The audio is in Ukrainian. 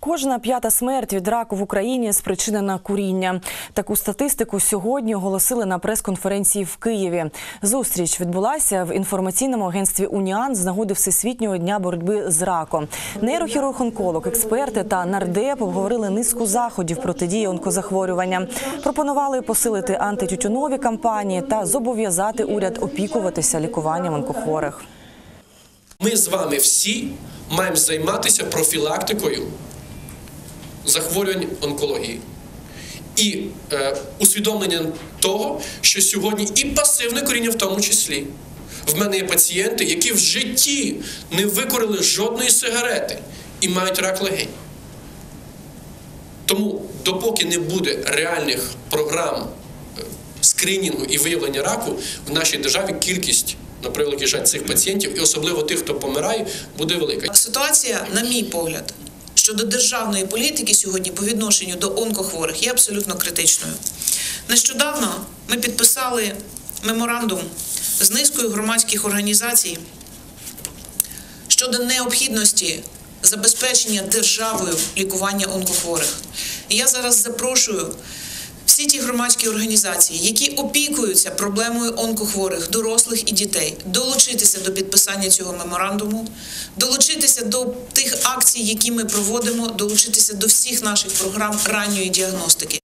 Кожна п'ята смерть від раку в Україні спричинена куріння. Таку статистику сьогодні оголосили на прес-конференції в Києві. Зустріч відбулася в інформаційному агентстві Уніан з нагоди Всесвітнього дня боротьби з раком. Нейрохірург-онколог, експерти та нардеп обговорили низку заходів протидії онкозахворювання. Пропонували посилити антитютюнові кампанії та зобов'язати уряд опікуватися лікуванням онкохворих. Ми з вами всі маємо займатися профілактикою захворювань онкології і е, усвідомленням того, що сьогодні і пасивне коріння в тому числі. В мене є пацієнти, які в житті не викорили жодної сигарети і мають рак легень. Тому, допоки не буде реальних програм е, скринінгу і виявлення раку, в нашій державі кількість, на превеликий жаль, цих пацієнтів, і особливо тих, хто помирає, буде велика. Ситуація, на мій погляд, щодо державної політики сьогодні по відношенню до онкохворих є абсолютно критичною. Нещодавно ми підписали меморандум з низкою громадських організацій щодо необхідності забезпечення державою лікування онкохворих. І я зараз запрошую всі ті громадські організації, які опікуються проблемою онкохворих, дорослих і дітей, долучитися до підписання цього меморандуму, долучитися до тих акцій, які ми проводимо, долучитися до всіх наших програм ранньої діагностики.